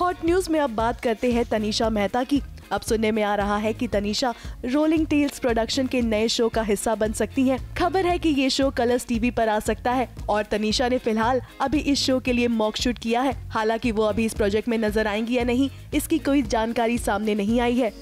Hot news में अब बात करते हैं तनीषा मेहता की। अब सुनने में आ रहा है कि तनीषा रोलिंग टेल्स प्रोडक्शन के नए शो का हिस्सा बन सकती हैं। खबर है कि ये शो कलर्स टीवी पर आ सकता है और तनीषा ने फ़िलहाल अभी इस शो के लिए मॉक शूट किया है। हालाँकि वो अभी इस प्रोजेक्ट में नज़र आएँगी या नहीं, इसकी कोई जानकारी सामने नहीं आई है।